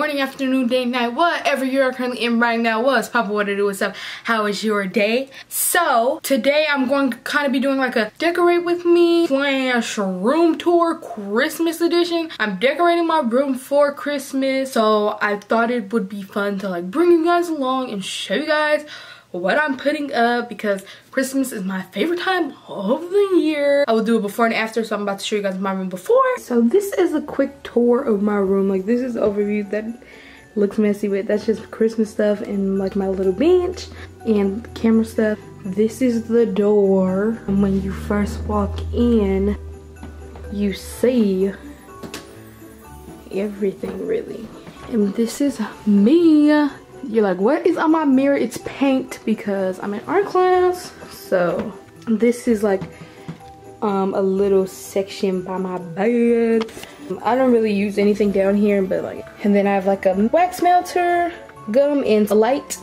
morning, afternoon, day, night, whatever you're currently in right now was. Papa, what to do, what's up? How is your day? So, today I'm going to kind of be doing like a decorate with me slash room tour Christmas edition. I'm decorating my room for Christmas, so I thought it would be fun to like bring you guys along and show you guys what I'm putting up because Christmas is my favorite time of the year. I will do it before and after, so I'm about to show you guys my room before. So this is a quick tour of my room. Like this is overview that looks messy, but that's just Christmas stuff and like my little bench and camera stuff. This is the door. And when you first walk in, you see everything really. And this is me you're like what is on my mirror? It's paint because i'm in art class. So this is like um, a little section by my bed. I don't really use anything down here but like and then i have like a wax melter gum and a light.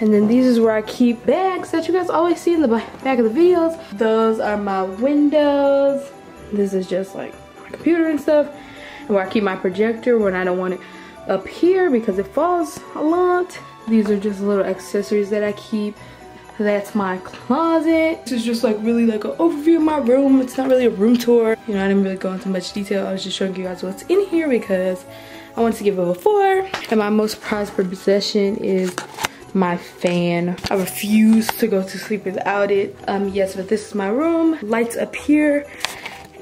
And then these is where i keep bags that you guys always see in the back of the videos. Those are my windows. This is just like my computer and stuff. And where i keep my projector when i don't want it up here because it falls a lot. These are just little accessories that I keep. That's my closet. This is just like really like an overview of my room. It's not really a room tour. You know, I didn't really go into much detail. I was just showing you guys what's in here because I wanted to give it before. And my most prized possession is my fan. I refuse to go to sleep without it. Um, yes, but this is my room. Lights up here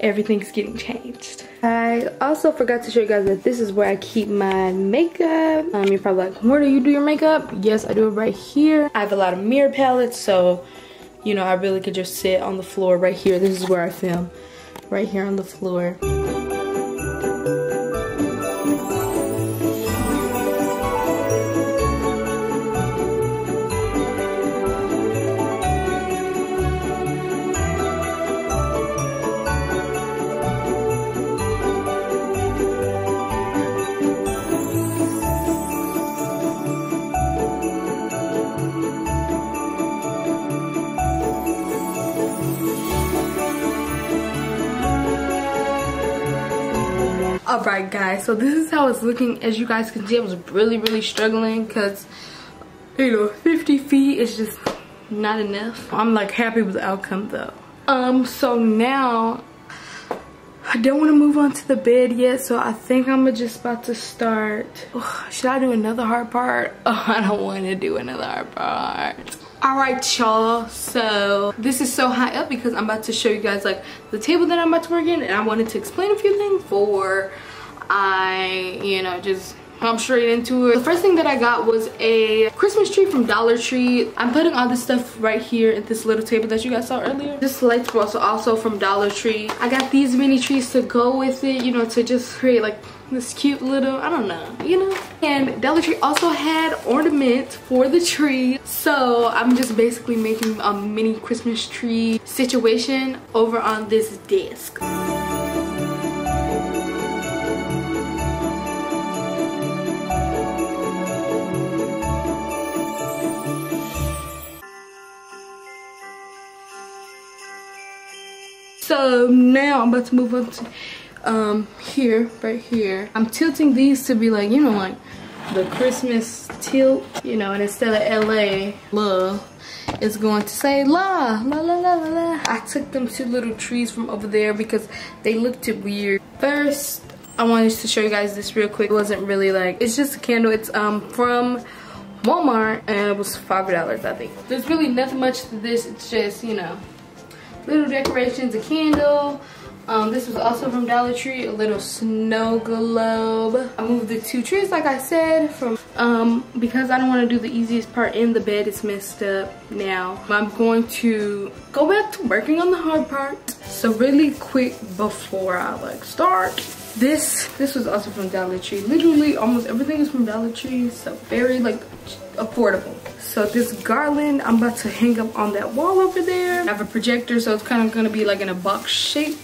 everything's getting changed. I also forgot to show you guys that this is where I keep my makeup. Um, you're probably like, where do you do your makeup? Yes, I do it right here. I have a lot of mirror palettes, so you know, I really could just sit on the floor right here. This is where I film, right here on the floor. All right guys so this is how it's looking as you guys can see i was really really struggling because you know 50 feet is just not enough i'm like happy with the outcome though um so now I don't want to move on to the bed yet, so I think I'm just about to start. Ugh, should I do another hard part? Oh, I don't want to do another hard part. Alright y'all, so this is so high up because I'm about to show you guys like the table that I'm about to work in and I wanted to explain a few things before I, you know, just I'm straight into it. The first thing that I got was a Christmas tree from Dollar Tree. I'm putting all this stuff right here at this little table that you guys saw earlier. This lights also, also from Dollar Tree. I got these mini trees to go with it, you know, to just create like this cute little, I don't know, you know? And Dollar Tree also had ornaments for the tree. So I'm just basically making a mini Christmas tree situation over on this desk. so now i'm about to move on to um here right here. I'm tilting these to be like you know like the christmas tilt you know and instead of la love it's going to say la la la la la. I took them two little trees from over there because they looked weird. First i wanted to show you guys this real quick. It wasn't really like it's just a candle. It's um from walmart and it was five dollars i think. There's really nothing much to this. It's just you know little decorations, a candle. Um, this was also from Dollar Tree, a little snow globe. I moved the two trees, like I said, from um, because I don't want to do the easiest part in the bed. It's messed up now. I'm going to go back to working on the hard part. So really quick before I like start, this this was also from Dollar Tree. Literally almost everything is from Dollar Tree, so very like affordable. So this garland, I'm about to hang up on that wall over there. I have a projector, so it's kind of gonna be like in a box shape.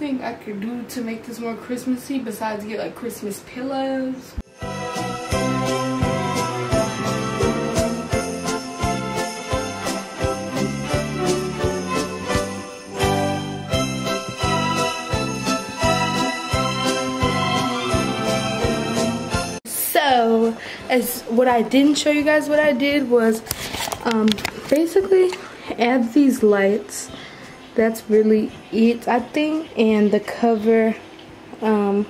Nothing I could do to make this more Christmassy besides get like Christmas pillows. So, as what I didn't show you guys what I did was um, basically add these lights that's really it I think. And the cover um,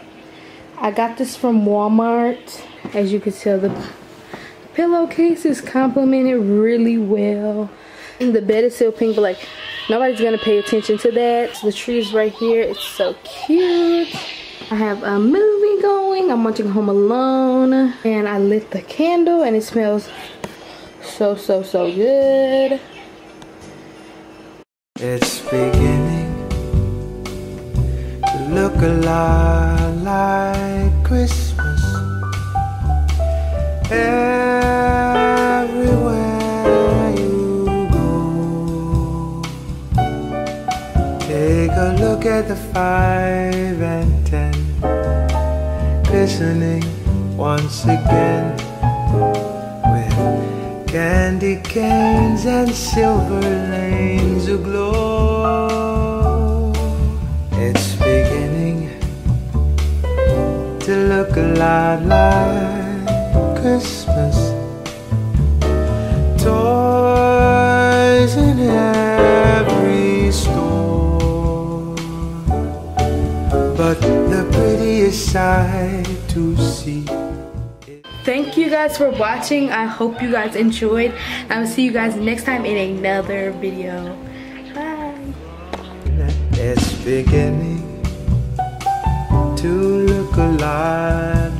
I got this from Walmart. As you can tell the pillowcase is complemented really well. And the bed is still pink but like nobody's gonna pay attention to that. The tree is right here. It's so cute. I have a movie going. I'm watching Home Alone. And I lit the candle and it smells so so so good it's beginning to look a lot like Christmas everywhere you go. Take a look at the five and ten, glistening once again Candy canes and silver lanes aglow. It's beginning to look a lot like Christmas. Toys in every store. But the prettiest sight to see thank you guys for watching. I hope you guys enjoyed. I will see you guys next time in another video. Bye. It's beginning to look a lot like christmas